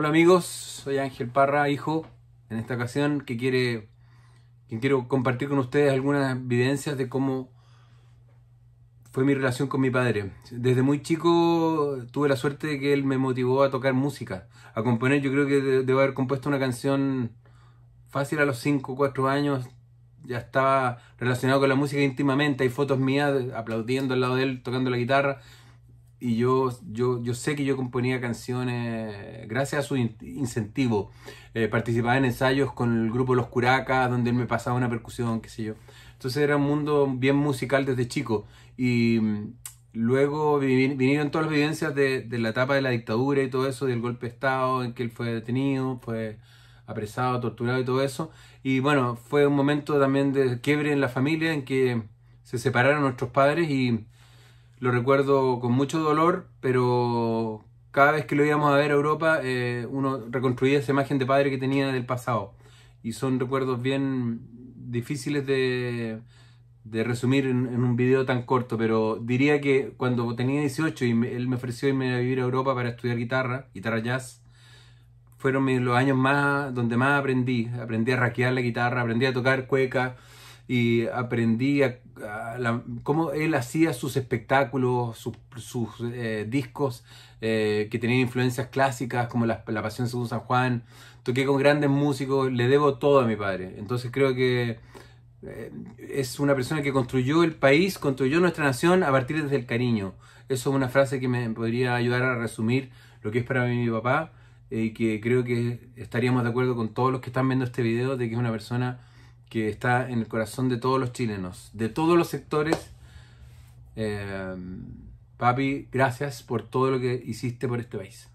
Hola amigos, soy Ángel Parra, hijo, en esta ocasión que quiere que quiero compartir con ustedes algunas evidencias de cómo fue mi relación con mi padre. Desde muy chico tuve la suerte de que él me motivó a tocar música, a componer. Yo creo que debo haber compuesto una canción fácil a los 5 o 4 años. Ya estaba relacionado con la música íntimamente. Hay fotos mías aplaudiendo al lado de él, tocando la guitarra y yo, yo, yo sé que yo componía canciones gracias a su incentivo. Eh, participaba en ensayos con el grupo Los Curacas, donde él me pasaba una percusión, qué sé yo. Entonces era un mundo bien musical desde chico. Y mm, luego vinieron todas las evidencias de, de, la etapa de la dictadura y todo eso, del golpe de Estado, en que él fue detenido, fue apresado, torturado y todo eso. Y bueno, fue un momento también de quiebre en la familia, en que se separaron nuestros padres y lo recuerdo con mucho dolor, pero cada vez que lo íbamos a ver a Europa, eh, uno reconstruía esa imagen de padre que tenía del pasado. Y son recuerdos bien difíciles de, de resumir en, un video tan corto, pero diría que cuando tenía 18 y él me ofreció irme a vivir a Europa para estudiar guitarra, guitarra jazz, fueron los años más donde más aprendí. Aprendí a raquear la guitarra, aprendí a tocar cueca, y aprendí a, cómo él hacía sus espectáculos, sus, eh, discos eh, que tenían influencias clásicas como la, la, Pasión según San Juan. Toqué con grandes músicos, le debo todo a mi padre. Entonces creo que eh, es una persona que construyó el país, construyó nuestra nación a partir desde el cariño. Eso es una frase que me podría ayudar a resumir lo que es para mí mi papá y que creo que estaríamos de acuerdo con todos los que están viendo este video de que es una persona que está en el corazón de todos los chilenos, de todos los sectores. Eh, papi, gracias por todo lo que hiciste por este país.